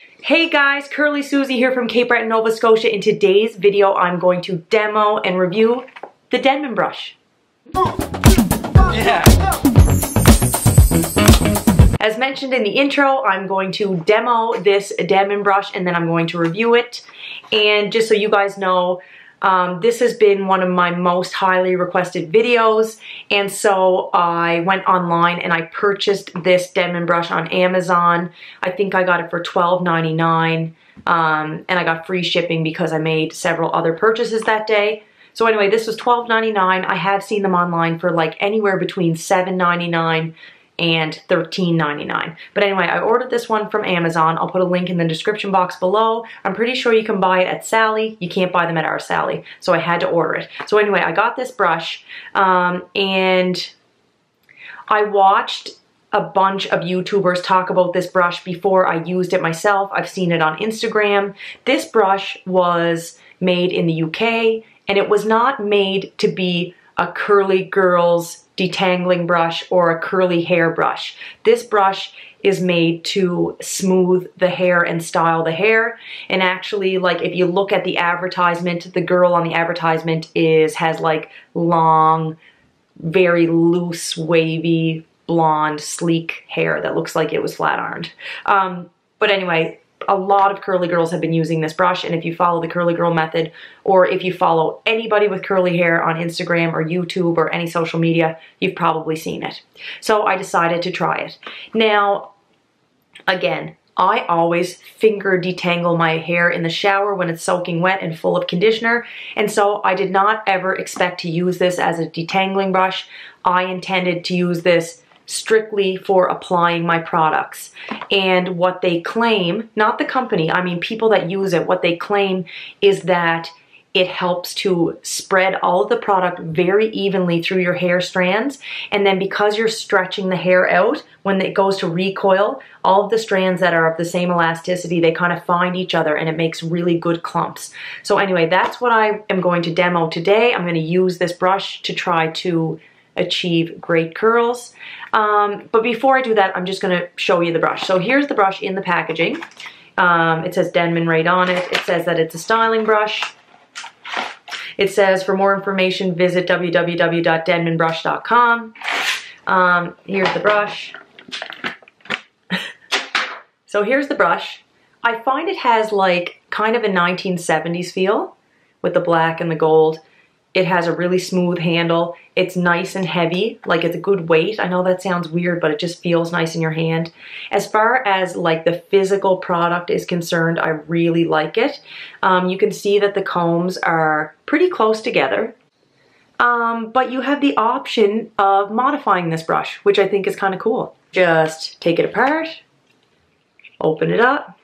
Hey guys, Curly Susie here from Cape Breton, Nova Scotia. In today's video, I'm going to demo and review the Denman brush. Yeah. As mentioned in the intro, I'm going to demo this Denman brush and then I'm going to review it. And just so you guys know, um, this has been one of my most highly requested videos and so I went online and I purchased this Denman brush on Amazon. I think I got it for $12.99 um, and I got free shipping because I made several other purchases that day. So anyway, this was $12.99. I have seen them online for like anywhere between $7.99 and $13.99. But anyway, I ordered this one from Amazon. I'll put a link in the description box below. I'm pretty sure you can buy it at Sally. You can't buy them at our Sally. So I had to order it. So anyway, I got this brush um, and I watched a bunch of YouTubers talk about this brush before I used it myself. I've seen it on Instagram. This brush was made in the UK and it was not made to be a curly girl's detangling brush or a curly hair brush. This brush is made to smooth the hair and style the hair. And actually, like if you look at the advertisement, the girl on the advertisement is has like long, very loose, wavy, blonde, sleek hair that looks like it was flat ironed. Um, but anyway, a lot of curly girls have been using this brush and if you follow the curly girl method or if you follow anybody with curly hair on Instagram or YouTube or any social media, you've probably seen it. So I decided to try it. Now, again, I always finger detangle my hair in the shower when it's soaking wet and full of conditioner. And so I did not ever expect to use this as a detangling brush. I intended to use this strictly for applying my products. And what they claim, not the company, I mean people that use it, what they claim is that it helps to spread all of the product very evenly through your hair strands. And then because you're stretching the hair out, when it goes to recoil, all of the strands that are of the same elasticity, they kind of find each other and it makes really good clumps. So anyway, that's what I am going to demo today. I'm going to use this brush to try to achieve great curls. Um, but before I do that, I'm just gonna show you the brush. So here's the brush in the packaging. Um, it says Denman right on it. It says that it's a styling brush. It says for more information, visit www.denmanbrush.com. Um, here's the brush. so here's the brush. I find it has like kind of a 1970s feel with the black and the gold. It has a really smooth handle. It's nice and heavy, like it's a good weight. I know that sounds weird, but it just feels nice in your hand. As far as like the physical product is concerned, I really like it. Um, you can see that the combs are pretty close together. Um, but you have the option of modifying this brush, which I think is kind of cool. Just take it apart, open it up,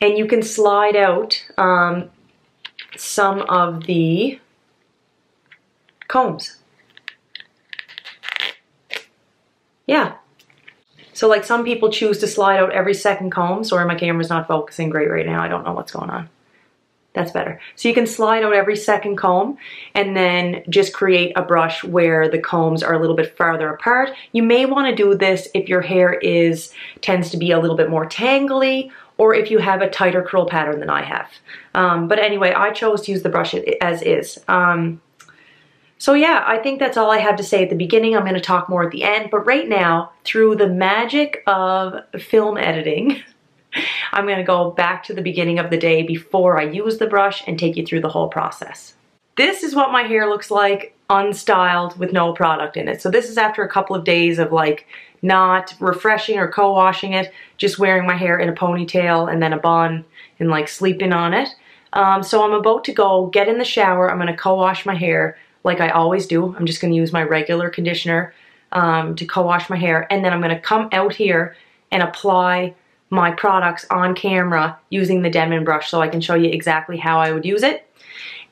and you can slide out um, some of the combs. Yeah. So like some people choose to slide out every second comb. Sorry, my camera's not focusing great right now. I don't know what's going on. That's better. So you can slide out every second comb and then just create a brush where the combs are a little bit farther apart. You may want to do this if your hair is tends to be a little bit more tangly or if you have a tighter curl pattern than I have. Um, but anyway, I chose to use the brush as is. Um, so yeah, I think that's all I have to say at the beginning. I'm going to talk more at the end. But right now, through the magic of film editing, I'm going to go back to the beginning of the day before I use the brush and take you through the whole process. This is what my hair looks like unstyled with no product in it. So this is after a couple of days of like not refreshing or co-washing it, just wearing my hair in a ponytail and then a bun and like sleeping on it. Um, so I'm about to go get in the shower. I'm going to co-wash my hair like I always do. I'm just going to use my regular conditioner um, to co-wash my hair. And then I'm going to come out here and apply my products on camera using the Denman brush so I can show you exactly how I would use it.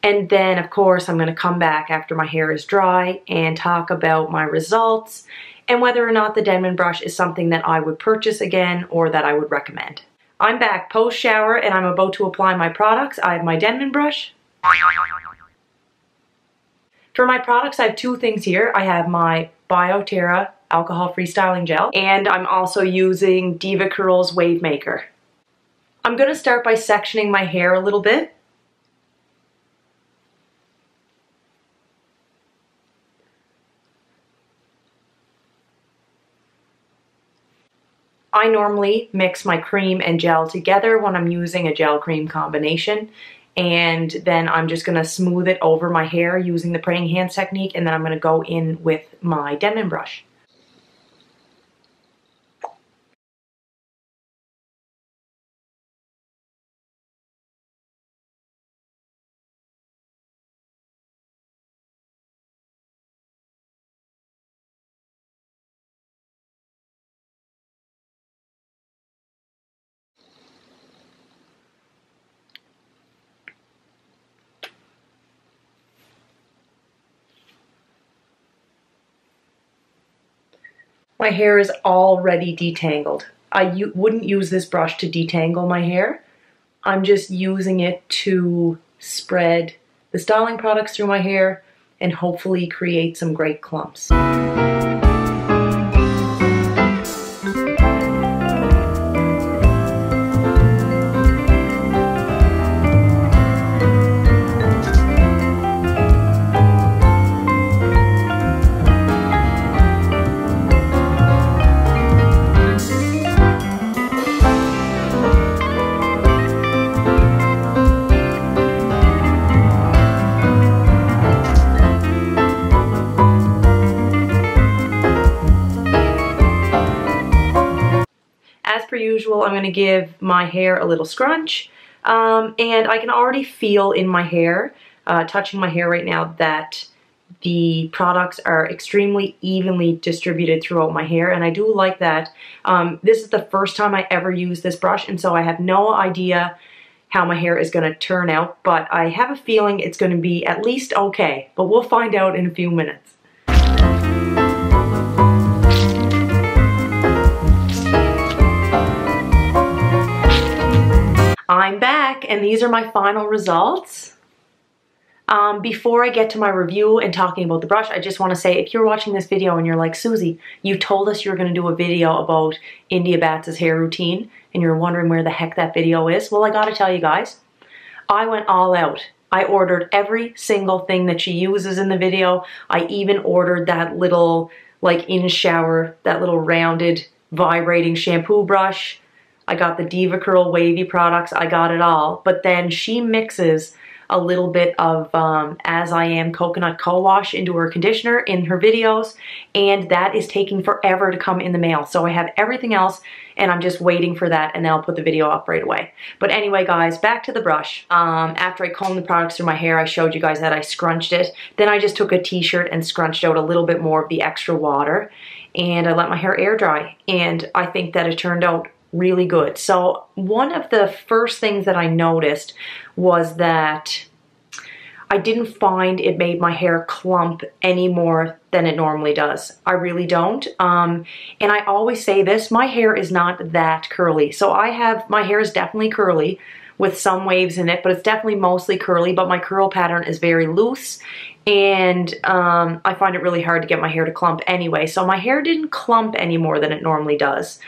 And then, of course, I'm going to come back after my hair is dry and talk about my results and whether or not the Denman brush is something that I would purchase again or that I would recommend. I'm back post-shower and I'm about to apply my products. I have my Denman brush. For my products, I have two things here. I have my Biotera alcohol free styling gel and I'm also using DevaCurl's Wave Maker. I'm going to start by sectioning my hair a little bit. I normally mix my cream and gel together when I'm using a gel cream combination and then I'm just going to smooth it over my hair using the praying hands technique and then I'm going to go in with my Denman brush. My hair is already detangled. I wouldn't use this brush to detangle my hair. I'm just using it to spread the styling products through my hair and hopefully create some great clumps. Usual, I'm going to give my hair a little scrunch. Um, and I can already feel in my hair, uh, touching my hair right now, that the products are extremely evenly distributed throughout my hair and I do like that. Um, this is the first time I ever use this brush and so I have no idea how my hair is going to turn out but I have a feeling it's going to be at least okay but we'll find out in a few minutes. I'm back and these are my final results. Um, before I get to my review and talking about the brush, I just want to say if you're watching this video and you're like, Susie, you told us you were going to do a video about India Batts' hair routine and you're wondering where the heck that video is, well, I got to tell you guys, I went all out. I ordered every single thing that she uses in the video. I even ordered that little, like in shower, that little rounded vibrating shampoo brush. I got the DevaCurl Wavy products. I got it all. But then she mixes a little bit of um, As I Am Coconut Co-Wash into her conditioner in her videos, and that is taking forever to come in the mail. So I have everything else, and I'm just waiting for that, and then I'll put the video up right away. But anyway, guys, back to the brush. Um, after I combed the products through my hair, I showed you guys that I scrunched it. Then I just took a t-shirt and scrunched out a little bit more of the extra water, and I let my hair air dry, and I think that it turned out really good. So one of the first things that I noticed was that I didn't find it made my hair clump any more than it normally does. I really don't. Um, and I always say this, my hair is not that curly. So I have, my hair is definitely curly with some waves in it, but it's definitely mostly curly, but my curl pattern is very loose and um, I find it really hard to get my hair to clump anyway. So my hair didn't clump any more than it normally does.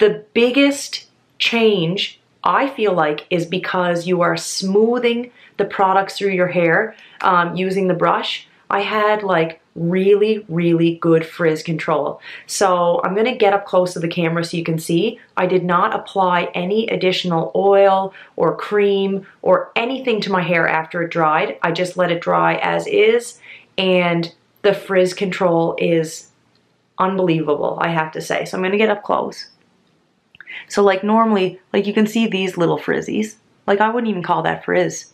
The biggest change I feel like is because you are smoothing the products through your hair um, using the brush. I had like really, really good frizz control. So I'm gonna get up close to the camera so you can see. I did not apply any additional oil or cream or anything to my hair after it dried. I just let it dry as is and the frizz control is unbelievable, I have to say. So I'm gonna get up close. So like normally, like you can see these little frizzies. Like I wouldn't even call that frizz.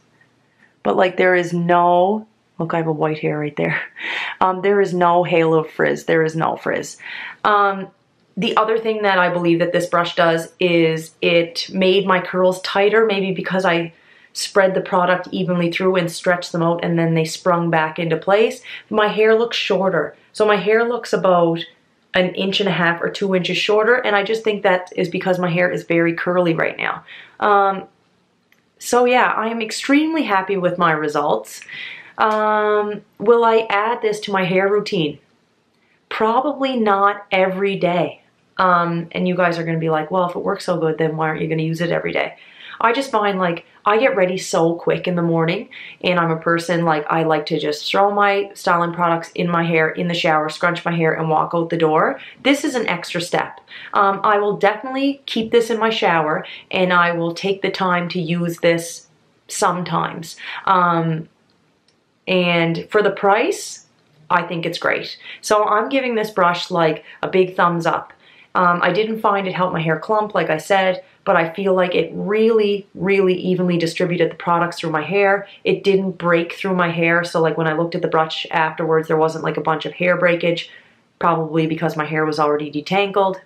But like there is no, look I have a white hair right there. Um, there is no halo frizz. There is no frizz. Um, the other thing that I believe that this brush does is it made my curls tighter, maybe because I spread the product evenly through and stretched them out and then they sprung back into place. My hair looks shorter. So my hair looks about an inch and a half or two inches shorter and I just think that is because my hair is very curly right now. Um, so yeah, I am extremely happy with my results. Um, will I add this to my hair routine? Probably not every day. Um, and you guys are going to be like, well, if it works so good, then why aren't you going to use it every day? I just find like I get ready so quick in the morning and I'm a person like I like to just throw my styling products in my hair in the shower, scrunch my hair and walk out the door. This is an extra step. Um, I will definitely keep this in my shower and I will take the time to use this sometimes. Um, and for the price, I think it's great. So I'm giving this brush like a big thumbs up. Um, I didn't find it helped my hair clump, like I said, but I feel like it really, really evenly distributed the products through my hair. It didn't break through my hair, so like when I looked at the brush afterwards, there wasn't like a bunch of hair breakage, probably because my hair was already detangled.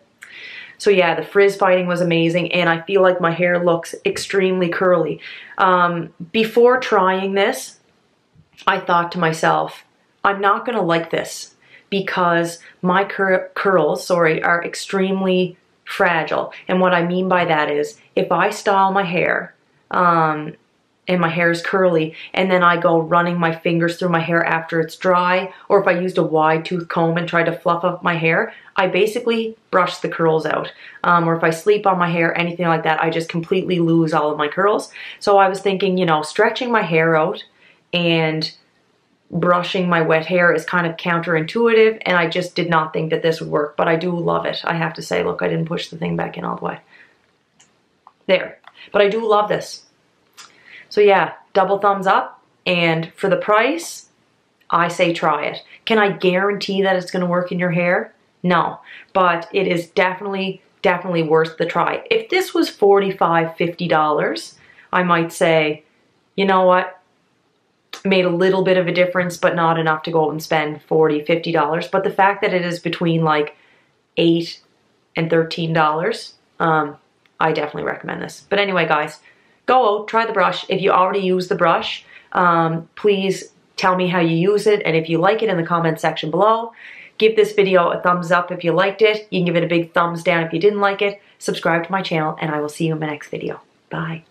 So yeah, the frizz fighting was amazing, and I feel like my hair looks extremely curly. Um, before trying this, I thought to myself, I'm not gonna like this because my cur curls, sorry, are extremely fragile. And what I mean by that is if I style my hair, um, and my hair is curly and then I go running my fingers through my hair after it's dry or if I used a wide tooth comb and tried to fluff up my hair, I basically brush the curls out. Um, or if I sleep on my hair, anything like that, I just completely lose all of my curls. So I was thinking, you know, stretching my hair out and brushing my wet hair is kind of counterintuitive and I just did not think that this would work, but I do love it. I have to say, look, I didn't push the thing back in all the way. There. But I do love this. So yeah, double thumbs up. And for the price, I say try it. Can I guarantee that it's going to work in your hair? No. But it is definitely, definitely worth the try. If this was $45, $50, I might say, you know what? Made a little bit of a difference, but not enough to go out and spend 40 $50. But the fact that it is between like 8 and $13, um, I definitely recommend this. But anyway, guys, go out, try the brush. If you already use the brush, um, please tell me how you use it. And if you like it in the comment section below, give this video a thumbs up if you liked it. You can give it a big thumbs down if you didn't like it. Subscribe to my channel, and I will see you in my next video. Bye.